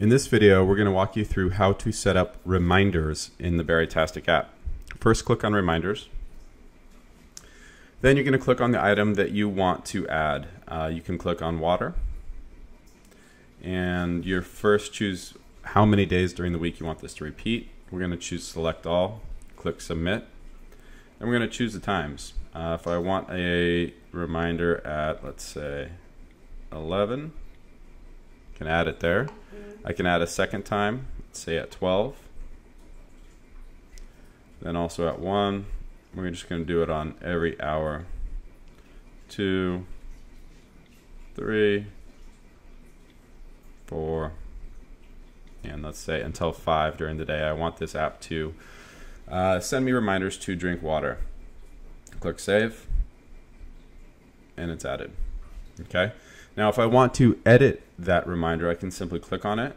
In this video, we're going to walk you through how to set up reminders in the Baritastic app. First, click on Reminders. Then you're going to click on the item that you want to add. Uh, you can click on Water. And you first choose how many days during the week you want this to repeat. We're going to choose Select All, click Submit. And we're going to choose the times. Uh, if I want a reminder at, let's say, 11, can add it there. I can add a second time, say at 12. Then also at 1. We're just going to do it on every hour. 2, 3, 4, and let's say until 5 during the day. I want this app to uh, send me reminders to drink water. Click Save, and it's added. Okay. Now, if I want to edit that reminder, I can simply click on it,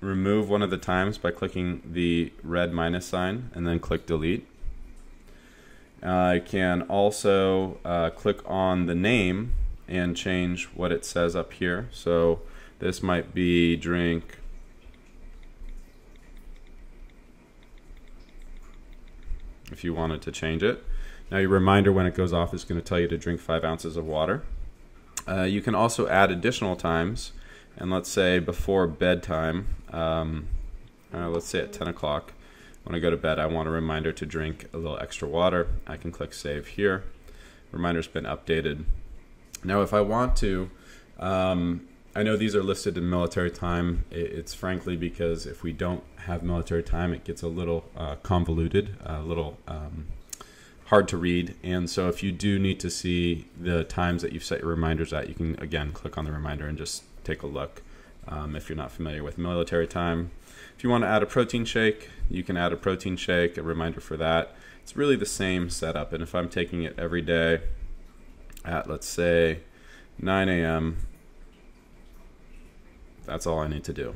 remove one of the times by clicking the red minus sign, and then click delete. I can also uh, click on the name and change what it says up here. So this might be drink if you wanted to change it. Now your reminder when it goes off is going to tell you to drink five ounces of water. Uh, you can also add additional times, and let's say before bedtime, um, uh, let's say at 10 o'clock, when I go to bed, I want a reminder to drink a little extra water. I can click Save here. Reminder's been updated. Now, if I want to, um, I know these are listed in military time. It's frankly because if we don't have military time, it gets a little uh, convoluted, a little um, hard to read. And so if you do need to see the times that you've set your reminders at, you can again click on the reminder and just take a look um, if you're not familiar with military time. If you want to add a protein shake, you can add a protein shake, a reminder for that. It's really the same setup. And if I'm taking it every day at, let's say, 9 a.m., that's all I need to do.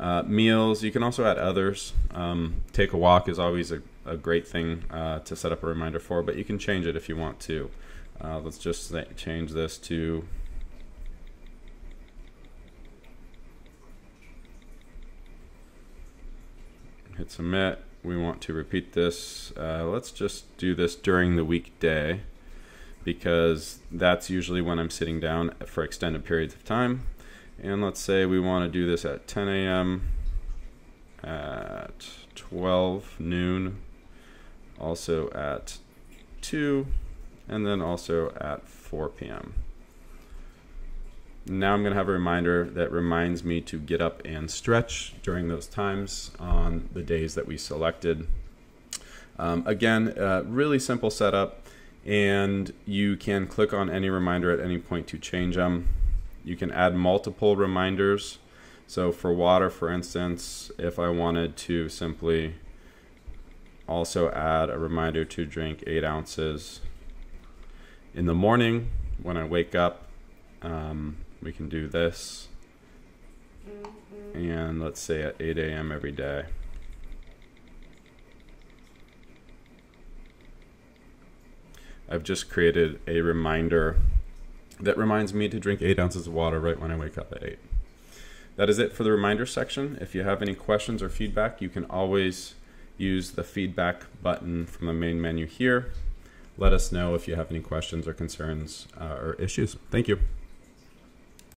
Uh, meals, you can also add others. Um, take a walk is always a, a great thing uh, to set up a reminder for, but you can change it if you want to. Uh, let's just change this to hit submit. We want to repeat this. Uh, let's just do this during the weekday because that's usually when I'm sitting down for extended periods of time. And let's say we want to do this at 10 a.m., at 12 noon, also at 2, and then also at 4 p.m. Now I'm going to have a reminder that reminds me to get up and stretch during those times on the days that we selected. Um, again, uh, really simple setup, and you can click on any reminder at any point to change them. You can add multiple reminders. So for water, for instance, if I wanted to simply also add a reminder to drink eight ounces in the morning when I wake up, um, we can do this. And let's say at 8 a.m. every day. I've just created a reminder that reminds me to drink eight ounces of water right when I wake up at eight. That is it for the reminder section. If you have any questions or feedback, you can always use the feedback button from the main menu here. Let us know if you have any questions or concerns uh, or issues. Thank you.